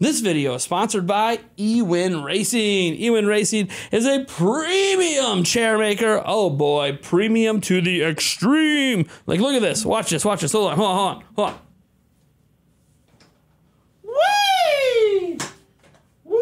This video is sponsored by eWin Racing. eWin Racing is a premium chair maker. Oh boy, premium to the extreme. Like, look at this. Watch this. Watch this. Hold on. Hold on. Hold on. Hold on. Woo!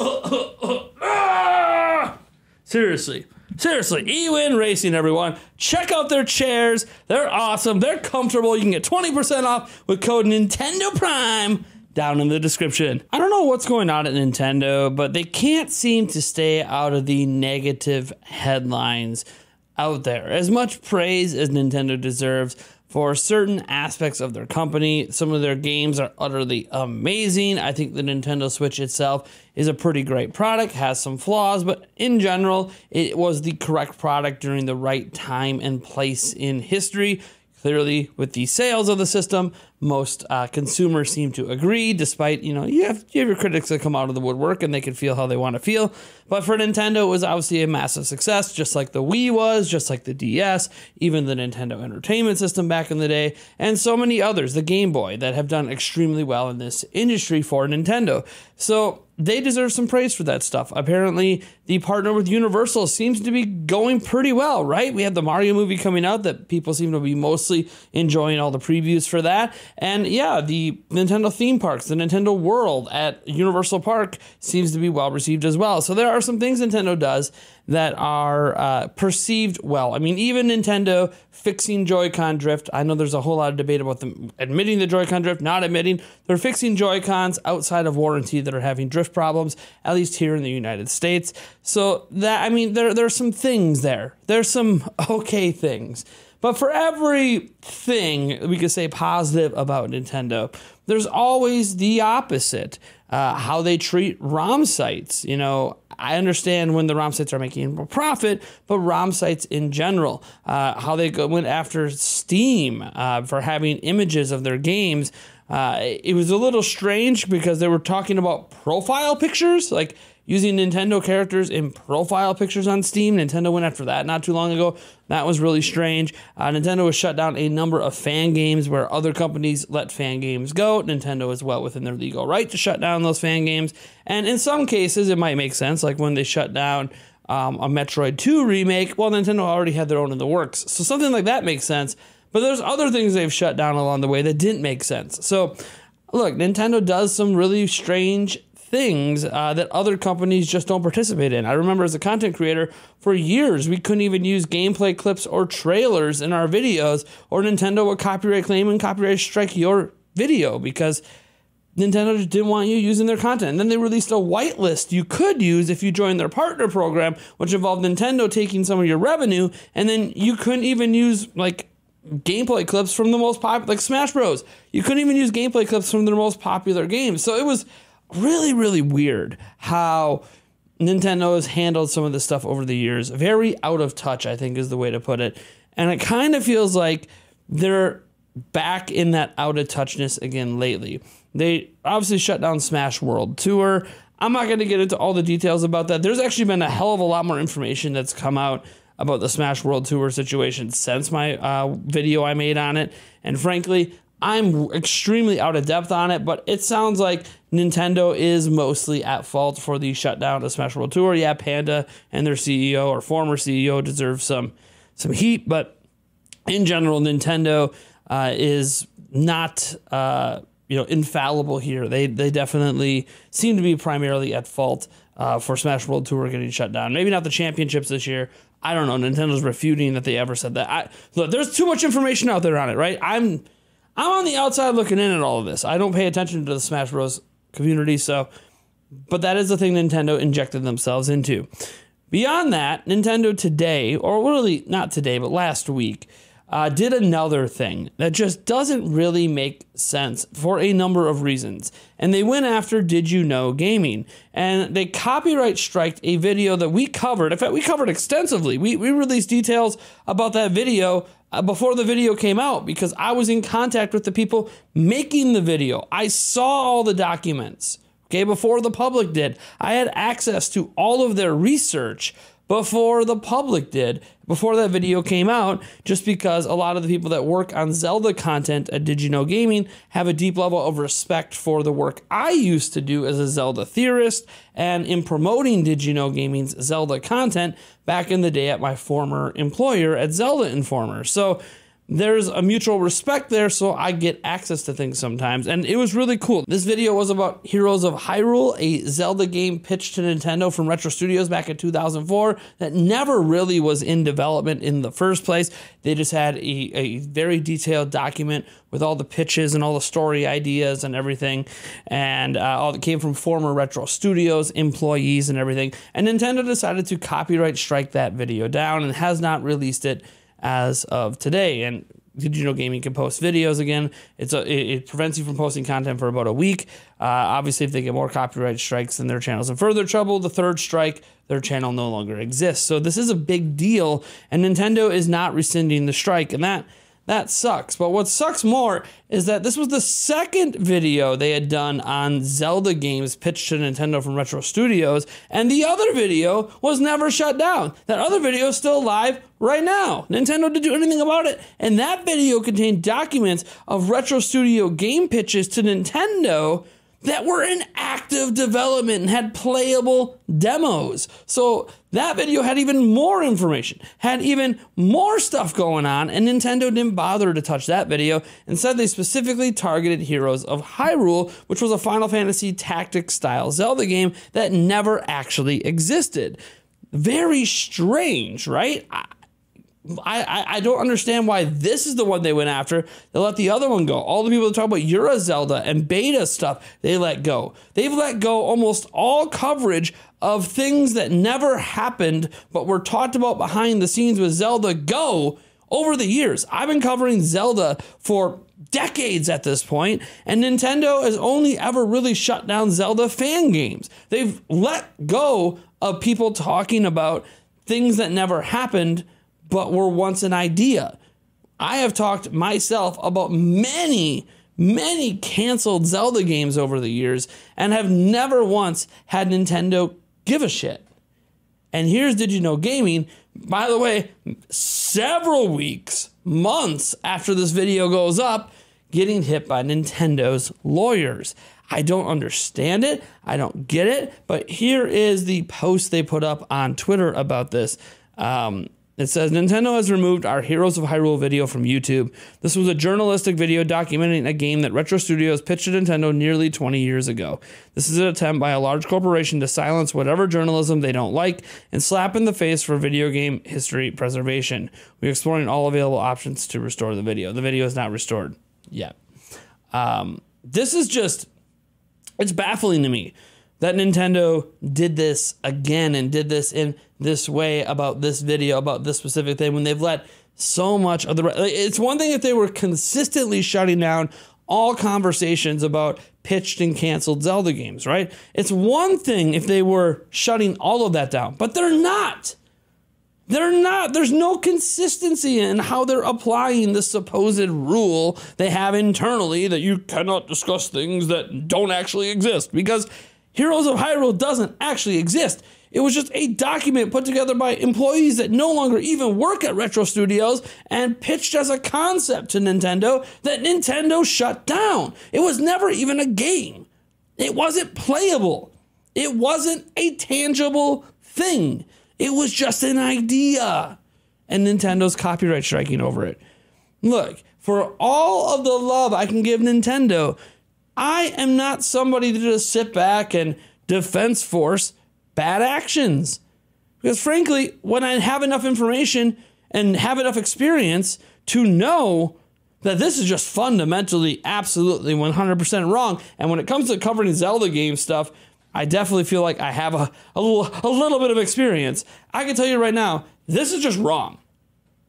Ah! Seriously. Seriously, eWin Racing, everyone. Check out their chairs. They're awesome. They're comfortable. You can get 20% off with code Nintendo Prime down in the description. I don't know what's going on at Nintendo, but they can't seem to stay out of the negative headlines out there. As much praise as Nintendo deserves for certain aspects of their company, some of their games are utterly amazing. I think the Nintendo Switch itself is a pretty great product, has some flaws, but in general, it was the correct product during the right time and place in history. Clearly, with the sales of the system, most uh, consumers seem to agree. Despite you know you have you have your critics that come out of the woodwork and they can feel how they want to feel. But for Nintendo, it was obviously a massive success, just like the Wii was, just like the DS, even the Nintendo Entertainment System back in the day, and so many others, the Game Boy, that have done extremely well in this industry for Nintendo. So they deserve some praise for that stuff. Apparently, the partner with Universal seems to be going pretty well, right? We have the Mario movie coming out that people seem to be mostly enjoying all the previews for that. And yeah, the Nintendo theme parks, the Nintendo World at Universal Park seems to be well received as well. So there are some things Nintendo does that are uh, perceived well. I mean, even Nintendo fixing Joy-Con drift. I know there's a whole lot of debate about them admitting the Joy-Con drift, not admitting. They're fixing Joy-Cons outside of warranty that are having drift problems, at least here in the United States. So that I mean, there there are some things there. There's some okay things. But for everything we could say positive about Nintendo, there's always the opposite. Uh, how they treat ROM sites. You know, I understand when the ROM sites are making a profit, but ROM sites in general, uh, how they go, went after Steam uh, for having images of their games. Uh, it was a little strange because they were talking about profile pictures, like using Nintendo characters in profile pictures on Steam. Nintendo went after that not too long ago. That was really strange. Uh, Nintendo has shut down a number of fan games where other companies let fan games go. Nintendo is well within their legal right to shut down those fan games. And in some cases, it might make sense, like when they shut down. Um, a Metroid 2 remake, well, Nintendo already had their own in the works. So something like that makes sense. But there's other things they've shut down along the way that didn't make sense. So, look, Nintendo does some really strange things uh, that other companies just don't participate in. I remember as a content creator, for years we couldn't even use gameplay clips or trailers in our videos, or Nintendo would copyright claim and copyright strike your video because Nintendo just didn't want you using their content. And then they released a whitelist you could use if you joined their partner program, which involved Nintendo taking some of your revenue, and then you couldn't even use like gameplay clips from the most popular, like Smash Bros. You couldn't even use gameplay clips from their most popular games. So it was really, really weird how Nintendo has handled some of this stuff over the years. Very out of touch, I think, is the way to put it. And it kind of feels like they're back in that out of touchness again lately. They obviously shut down Smash World Tour. I'm not going to get into all the details about that. There's actually been a hell of a lot more information that's come out about the Smash World Tour situation since my uh, video I made on it. And frankly, I'm extremely out of depth on it, but it sounds like Nintendo is mostly at fault for the shutdown of Smash World Tour. Yeah, Panda and their CEO or former CEO deserve some some heat, but in general, Nintendo uh, is not uh, you know infallible here. They they definitely seem to be primarily at fault uh, for Smash World Tour getting shut down. Maybe not the championships this year. I don't know. Nintendo's refuting that they ever said that. I, look, there's too much information out there on it, right? I'm I'm on the outside looking in at all of this. I don't pay attention to the Smash Bros. community, so, but that is the thing Nintendo injected themselves into. Beyond that, Nintendo today, or really not today, but last week, uh, did another thing that just doesn't really make sense for a number of reasons. And they went after Did You Know Gaming. And they copyright striked a video that we covered. In fact, we covered extensively. We, we released details about that video Uh, before the video came out because I was in contact with the people making the video. I saw all the documents, okay, before the public did. I had access to all of their research before the public did, before that video came out, just because a lot of the people that work on Zelda content at Did You Know Gaming have a deep level of respect for the work I used to do as a Zelda theorist and in promoting Did You Know Gaming's Zelda content back in the day at my former employer at Zelda Informer. So there's a mutual respect there, so I get access to things sometimes. And it was really cool. This video was about Heroes of Hyrule, a Zelda game pitched to Nintendo from Retro Studios back in 2004 that never really was in development in the first place. They just had a, a very detailed document with all the pitches and all the story ideas and everything. And uh, all that came from former Retro Studios employees and everything. And Nintendo decided to copyright strike that video down and has not released it as of today. And know gaming can post videos again? It's a, it, it, prevents you from posting content for about a week. Uh, obviously, if they get more copyright strikes, then their channel's in further trouble. The third strike, their channel no longer exists. So this is a big deal, and Nintendo is not rescinding the strike, and that that sucks. But what sucks more is that this was the second video they had done on Zelda games pitched to Nintendo from Retro Studios, and the other video was never shut down. That other video is still live right now. Nintendo didn't do anything about it. And that video contained documents of Retro Studio game pitches to Nintendo that were in active development and had playable demos. So that video had even more information, had even more stuff going on, and Nintendo didn't bother to touch that video. Instead, they specifically targeted Heroes of Hyrule, which was a Final Fantasy Tactics style Zelda game that never actually existed. Very strange, right? I, I, I don't understand why this is the one they went after. They let the other one go. All the people that talk about Ura Zelda and beta stuff, they let go. They've let go almost all coverage of things that never happened but were talked about behind the scenes with Zelda Go over the years. I've been covering Zelda for decades at this point, and Nintendo has only ever really shut down Zelda fan games. They've let go of people talking about things that never happened but were once an idea. I have talked myself about many, many canceled Zelda games over the years and have never once had Nintendo give a shit. And here's Did You Know Gaming, by the way, several weeks, months after this video goes up, getting hit by Nintendo's lawyers. I don't understand it. I don't get it. But here is the post they put up on Twitter about this. Um, it says Nintendo has removed our Heroes of Hyrule video from YouTube. This was a journalistic video documenting a game that Retro Studios pitched to Nintendo nearly 20 years ago. This is an attempt by a large corporation to silence whatever journalism they don't like and slap in the face for video game history preservation. We're exploring all available options to restore the video. The video is not restored yet. Um, this is just, it's baffling to me that Nintendo did this again and did this in this way about this video, about this specific thing, when they've let so much of the. It's one thing if they were consistently shutting down all conversations about pitched and canceled Zelda games, right? It's one thing if they were shutting all of that down, but they're not. They're not. There's no consistency in how they're applying the supposed rule they have internally that you cannot discuss things that don't actually exist because Heroes of Hyrule doesn't actually exist. It was just a document put together by employees that no longer even work at Retro Studios and pitched as a concept to Nintendo that Nintendo shut down. It was never even a game, it wasn't playable, it wasn't a tangible thing. It was just an idea. And Nintendo's copyright striking over it. Look, for all of the love I can give Nintendo, I am not somebody to just sit back and defense force bad actions. Because frankly, when I have enough information and have enough experience to know that this is just fundamentally, absolutely 100% wrong. And when it comes to covering Zelda game stuff, I definitely feel like I have a, a, little, a little bit of experience. I can tell you right now, this is just wrong.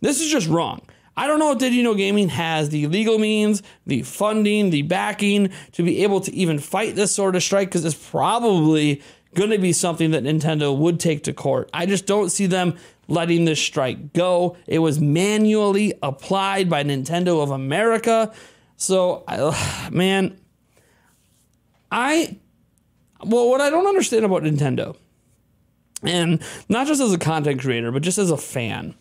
This is just wrong. I don't know if Did You Know Gaming has the legal means, the funding, the backing to be able to even fight this sort of strike because it's probably going to be something that Nintendo would take to court. I just don't see them letting this strike go. It was manually applied by Nintendo of America. So, man, I, well, what I don't understand about Nintendo and not just as a content creator, but just as a fan,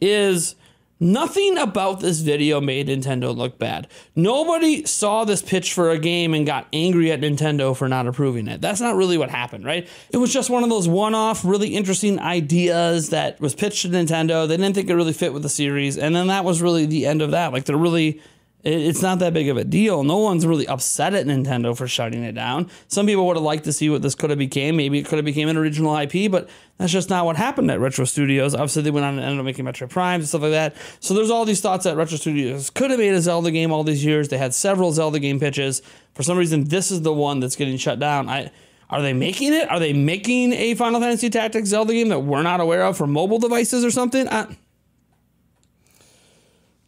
is nothing about this video made Nintendo look bad. Nobody saw this pitch for a game and got angry at Nintendo for not approving it. That's not really what happened, right? It was just one of those one off, really interesting ideas that was pitched to Nintendo. They didn't think it really fit with the series. And then that was really the end of that. Like, they're really it's not that big of a deal. No one's really upset at Nintendo for shutting it down. Some people would have liked to see what this could have became. Maybe it could have became an original IP, but that's just not what happened at Retro Studios. Obviously, they went on and ended up making Metroid Prime and stuff like that. So there's all these thoughts that Retro Studios could have made a Zelda game all these years. They had several Zelda game pitches. For some reason, this is the one that's getting shut down. I are they making it? Are they making a Final Fantasy Tactics Zelda game that we're not aware of for mobile devices or something? I,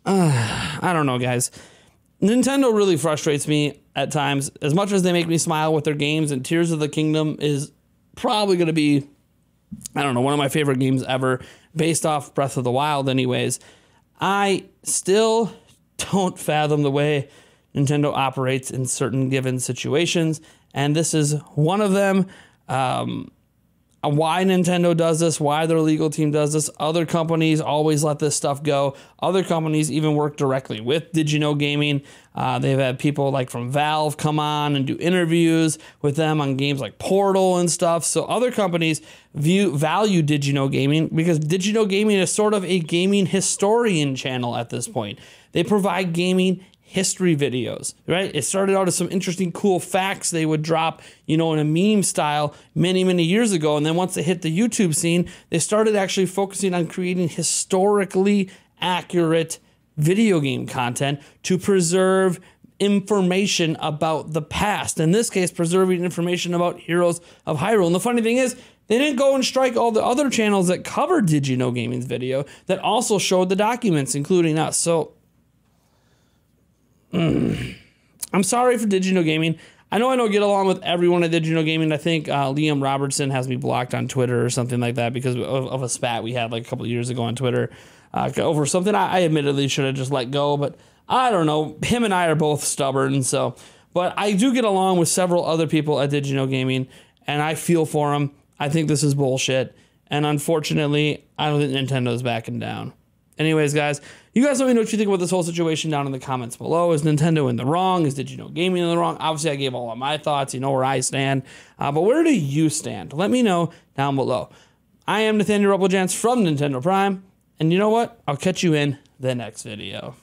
uh, I don't know, guys. Nintendo really frustrates me at times. As much as they make me smile with their games, and Tears of the Kingdom is probably going to be, I don't know, one of my favorite games ever, based off Breath of the Wild, anyways. I still don't fathom the way Nintendo operates in certain given situations, and this is one of them. Um, why Nintendo does this, why their legal team does this. Other companies always let this stuff go. Other companies even work directly with Did You Know Gaming. Uh, they've had people like from Valve come on and do interviews with them on games like Portal and stuff. So other companies view value Did You Know Gaming because Did You Know Gaming is sort of a gaming historian channel at this point. They provide gaming history videos, right? It started out as some interesting, cool facts they would drop, you know, in a meme style many, many years ago. And then once they hit the YouTube scene, they started actually focusing on creating historically accurate video game content to preserve information about the past. In this case, preserving information about Heroes of Hyrule. And the funny thing is, they didn't go and strike all the other channels that covered Know Gaming's video that also showed the documents, including us. So Mm. I'm sorry for Know Gaming. I know I don't get along with everyone at You Gaming. I think uh, Liam Robertson has me blocked on Twitter or something like that because of, of a spat we had like a couple years ago on Twitter uh, over something I, I admittedly should have just let go. But I don't know. Him and I are both stubborn. So, but I do get along with several other people at You Gaming, and I feel for them. I think this is bullshit. And unfortunately, I don't think Nintendo's backing down. Anyways, guys, you guys let me know what you think about this whole situation down in the comments below. Is Nintendo in the wrong? Is Did You Know Gaming in the wrong? Obviously, I gave all of my thoughts. You know where I stand. Uh, but where do you stand? Let me know down below. I am Nathaniel Ruppelgents from Nintendo Prime. And you know what? I'll catch you in the next video.